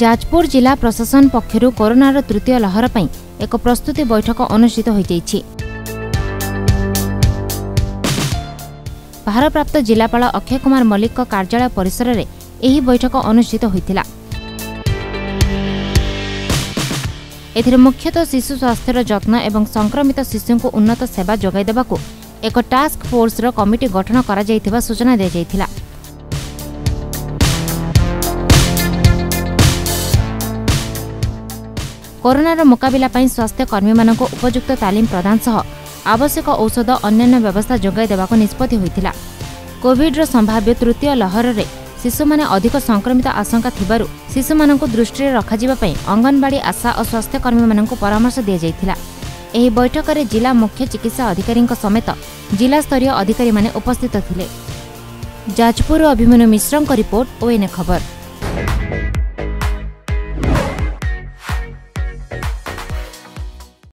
ଯାଜପୁର ଜିଲ୍ଲା ପ୍ରଶାସନ ପକ୍ଷରୁ କରୋନାର ତୃତୀୟ ଲହର ପାଇଁ ଏକ ପ୍ରସ୍ତୁତି ବୈଠକ ଅନୁଷ୍ଠିତ ହୋଇଯାଇଛି। ଭାରପ୍ରାପ୍ତ ଜିଲ୍ଲାପାଳ ଅକ୍ଷୟ କୁମାର ମଲ୍ଲିକଙ୍କ କାର୍ଯ୍ୟାଳୟ ପରିସରରେ ଏହି ବୈଠକ ଅନୁଷ୍ଠିତ ହୋଇଥିଲା। ଏଥିରେ ମୁଖ୍ୟତଃ ଶିଶୁ ସ୍ୱାସ୍ଥ୍ୟର ଯତ୍ନ ଏବଂ ସଂକ୍ରମିତ ଶିଶୁଙ୍କୁ ଉନ୍ନତ ସେବା ଯୋଗାଇ ଦେବାକୁ ଏକ ଟାସ୍କ ଫୋର୍ସର କମିଟି ଗଠନ କରାଯାଇଥିବା ସୂଚନା ଦିଆଯାଇଥିଲା। କରୋନାର ମୁକାବିଲା ପାଇଁ ସ୍ୱାସ୍ଥ୍ୟ କର୍ମୀମାନଙ୍କୁ ଉପଯୁକ୍ତ ତାଲିମ ପ୍ରଦାନ ସହ ଆବଶ୍ୟକ ଔଷଧ ଅନ୍ୟାନ୍ୟ ବ୍ୟବସ୍ଥା ଯୋଗାଇ ଦେବାକୁ ନିଷ୍ପତ୍ତି ହୋଇଥିଲା। କୋଭିଡ୍ର ସମ୍ଭାବ୍ୟ ତୃତୀୟ ଲହରରେ ଶିଶୁମାନେ ଅଧିକ ସଂକ୍ରମିତ ଆଶଙ୍କା ଥିବାରୁ ଶିଶୁମାନଙ୍କୁ ଦୃଷ୍ଟିରେ ରଖାଯିବା ପାଇଁ ଅଙ୍ଗନବାଡି ଆଶା ଓ ସ୍ୱାସ୍ଥ୍ୟକର୍ମୀମାନଙ୍କୁ ପରାମର୍ଶ ଦିଆଯାଇଥିଲା। ଏହି ବୈଠକରେ ଜିଲ୍ଲା ମୁଖ୍ୟ ଚିକିତ୍ସା ଅଧିକାରୀଙ୍କ ସମେତ ଜିଲ୍ଲାସ୍ତରୀୟ ଅଧିକାରୀମାନେ ଉପସ୍ଥିତ ଥିଲେ। ଯାଜପୁର ଅଭିମନ୍ୟୁ ମିଶ୍ରଙ୍କ ରିପୋର୍ଟ ଓଏନ୍ଏ ଖବର।